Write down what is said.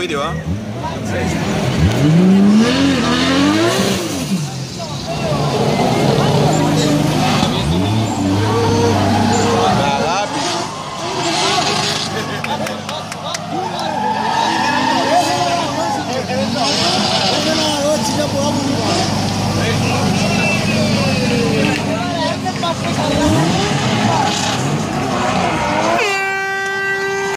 video, ¿ah? ¿eh?